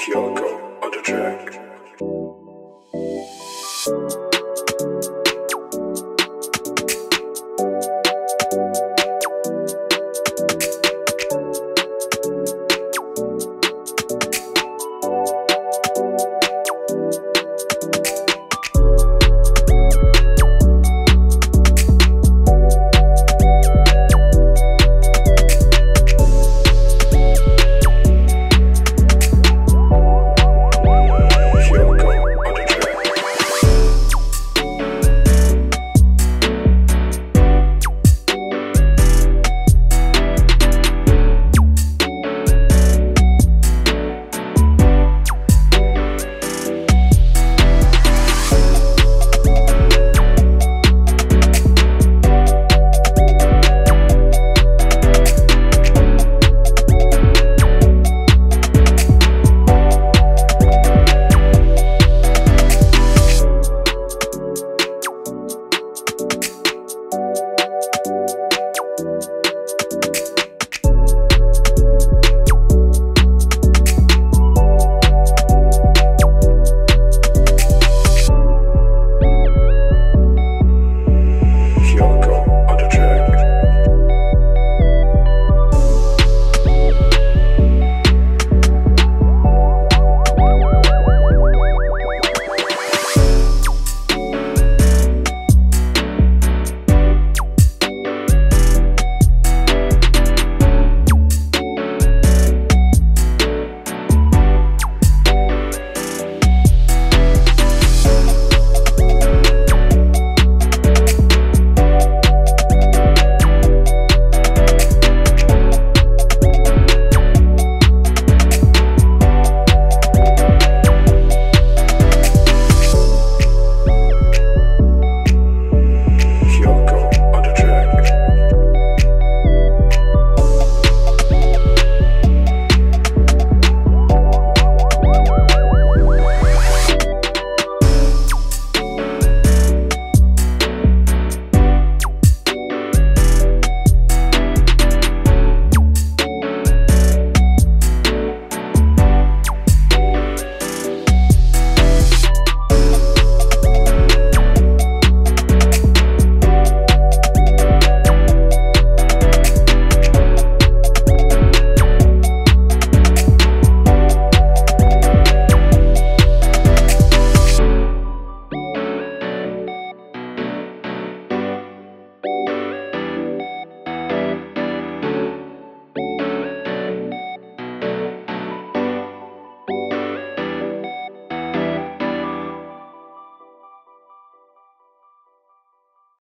Kyoko.